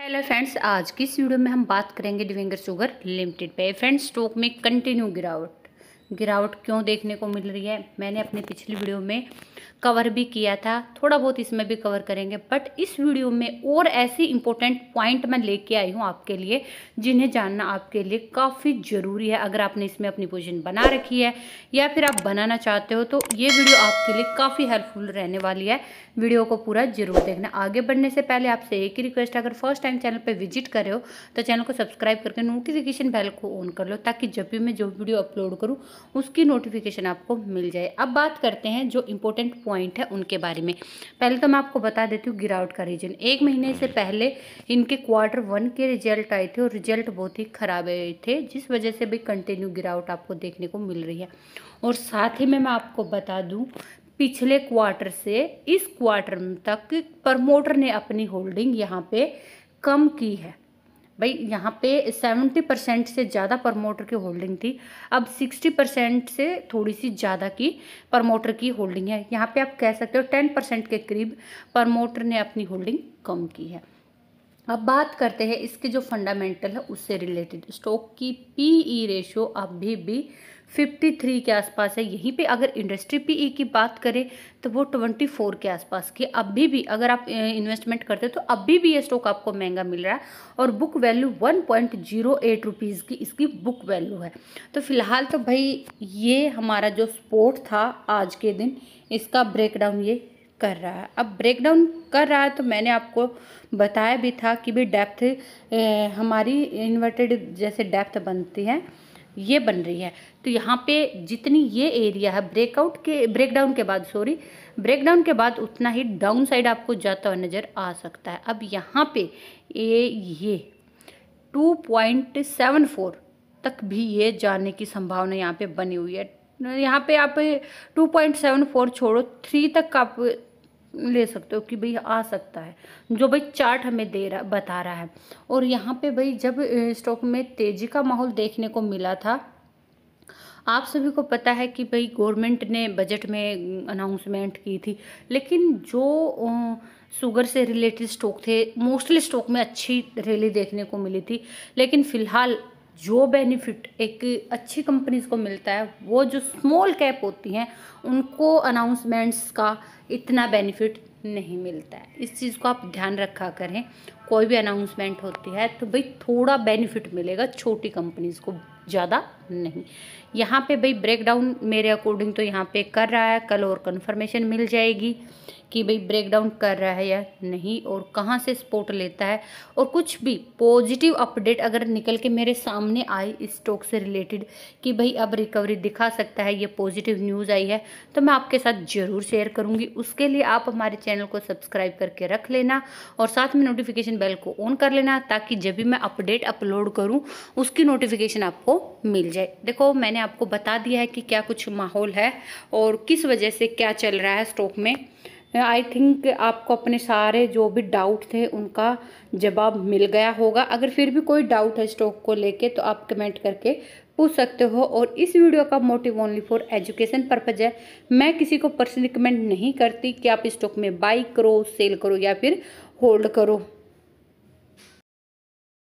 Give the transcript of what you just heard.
Hello friends, आज की इस वीडियो में हम बात करेंगे डिवेंगर शुगर लिमिटेड पे। फ्रेंड्स, स्टॉक में कंटिन्यू गिरावट। गिरावट क्यों देखने को मिल रही है? मैंने अपनी पिछली वीडियो में कवर भी किया था। थोड़ा बहुत इसमें भी कवर करेंगे। बट इस वीडियो में और ऐसी इंपॉर्टेंट पॉइंट मैं लेके आई हूँ आपके लिए, जिन्हें जानना आपके लिए काफ़ी ज़रूरी है। अगर आपने इसमें अपनी पोजिशन बना रखी है या फिर आप बनाना चाहते हो तो ये वीडियो आपके लिए काफ़ी हेल्पफुल रहने वाली है। वीडियो को पूरा ज़रूर देखना। आगे बढ़ने से पहले आपसे एक ही रिक्वेस्ट अगर फ़र्स्ट टाइम चैनल पर विज़िट करे हो तो चैनल को सब्सक्राइब करके नोटिफिकेशन बेल को ऑन कर लो, ताकि जब भी मैं जो वीडियो अपलोड करूँ उसकी नोटिफिकेशन आपको मिल जाए। अब बात करते हैं जो इंपॉर्टेंट पॉइंट है उनके बारे में। पहले तो मैं आपको बता देती हूँ गिरावट का रीजन एक महीने से पहले इनके क्वार्टर वन के रिज़ल्ट आए थे और रिज़ल्ट बहुत ही खराब आए थे, जिस वजह से भी कंटिन्यू गिरावट आपको देखने को मिल रही है। और साथ ही में मैं आपको बता दूँ, पिछले क्वार्टर से इस क्वार्टर तक प्रमोटर ने अपनी होल्डिंग यहाँ पे कम की है। भाई, यहाँ पे सेवेंटी परसेंट से ज़्यादा प्रमोटर की होल्डिंग थी। अब सिक्सटी परसेंट से थोड़ी सी ज़्यादा की प्रमोटर की होल्डिंग है। यहाँ पे आप कह सकते हो टेन परसेंट के करीब प्रमोटर ने अपनी होल्डिंग कम की है। अब बात करते हैं इसके जो फंडामेंटल है, उससे रिलेटेड। स्टॉक की पीई रेशियो अभी भी 53 के आसपास है। यहीं पे अगर इंडस्ट्री पीई की बात करें तो वो 24 के आसपास की। अभी भी अगर आप इन्वेस्टमेंट करते तो अभी भी ये स्टॉक आपको महँगा मिल रहा है और बुक वैल्यू 1.08 पॉइंट रुपीज़ की इसकी बुक वैल्यू है। तो फ़िलहाल तो भाई, ये हमारा जो स्पोर्ट था आज के दिन, इसका ब्रेकडाउन ये कर रहा है। अब ब्रेकडाउन कर रहा है तो मैंने आपको बताया भी था कि भाई डेप्थ हमारी इन्वर्टेड जैसे डेप्थ बनती है, ये बन रही है। तो यहाँ पे जितनी ये एरिया है ब्रेकआउट के ब्रेकडाउन के बाद सॉरी ब्रेकडाउन के बाद उतना ही डाउन साइड आपको जाता हुआ नज़र आ सकता है। अब यहाँ पे ये ये टू पॉइंट सेवन फोर तक भी ये जाने की संभावना यहाँ पे बनी हुई है। यहाँ पे आप टू पॉइंट सेवन फोर छोड़ो थ्री तक आप ले सकते हो कि भाई आ सकता है। जो भाई चार्ट हमें दे रहा, बता रहा है। और यहाँ पे भाई जब स्टॉक में तेज़ी का माहौल देखने को मिला था, आप सभी को पता है कि भाई गवर्नमेंट ने बजट में अनाउंसमेंट की थी। लेकिन जो शुगर से रिलेटेड स्टॉक थे मोस्टली स्टॉक में अच्छी रैली देखने को मिली थी। लेकिन फ़िलहाल जो बेनिफिट एक अच्छी कंपनीज़ को मिलता है, वो जो स्मॉल कैप होती हैं, उनको अनाउंसमेंट्स का इतना बेनिफिट नहीं मिलता है। इस चीज़ को आप ध्यान रखा करें, कोई भी अनाउंसमेंट होती है तो भाई थोड़ा बेनिफिट मिलेगा छोटी कंपनीज़ को ज़्यादा नहीं। यहाँ पे भाई ब्रेकडाउन मेरे अकॉर्डिंग तो यहाँ पे कर रहा है, कल और कन्फर्मेशन मिल जाएगी। कि भाई ब्रेक डाउन कर रहा है या नहीं और कहाँ से सपोर्ट लेता है और कुछ भी पॉजिटिव अपडेट अगर निकल के मेरे सामने आई स्टॉक से रिलेटेड कि भाई अब रिकवरी दिखा सकता है, ये पॉजिटिव न्यूज़ आई है तो मैं आपके साथ ज़रूर शेयर करूँगी। उसके लिए आप हमारे चैनल को सब्सक्राइब करके रख लेना और साथ में नोटिफिकेशन बेल को ऑन कर लेना ताकि जब भी मैं अपडेट अपलोड करूँ, उसकी नोटिफिकेशन आपको मिल जाए। देखो, मैंने आपको बता दिया है कि क्या कुछ माहौल है और किस वजह से क्या चल रहा है स्टॉक में। आई थिंक आपको अपने सारे जो भी डाउट थे, उनका जवाब मिल गया होगा। अगर फिर भी कोई डाउट है स्टॉक को लेके तो आप कमेंट करके पूछ सकते हो। और इस वीडियो का motive only for education purpose है। मैं किसी को पर्सनली कमेंट नहीं करती कि आप स्टॉक में बाई करो सेल करो या फिर होल्ड करो।